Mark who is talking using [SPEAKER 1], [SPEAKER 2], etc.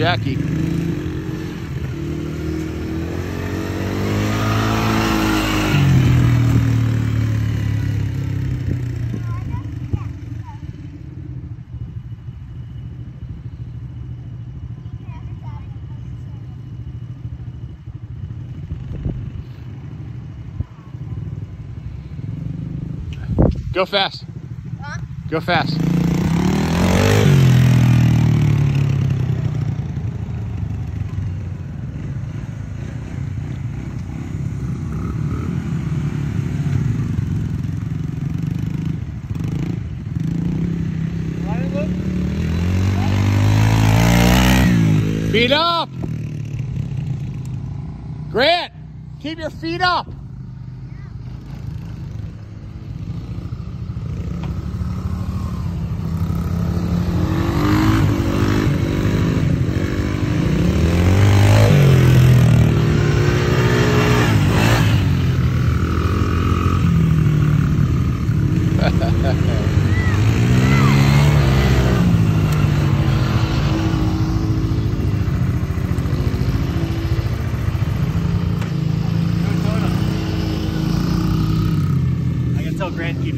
[SPEAKER 1] Jackie. Go fast.
[SPEAKER 2] Huh?
[SPEAKER 1] Go fast. Feet up. Grant, keep your feet up.
[SPEAKER 3] I can tell Grant keep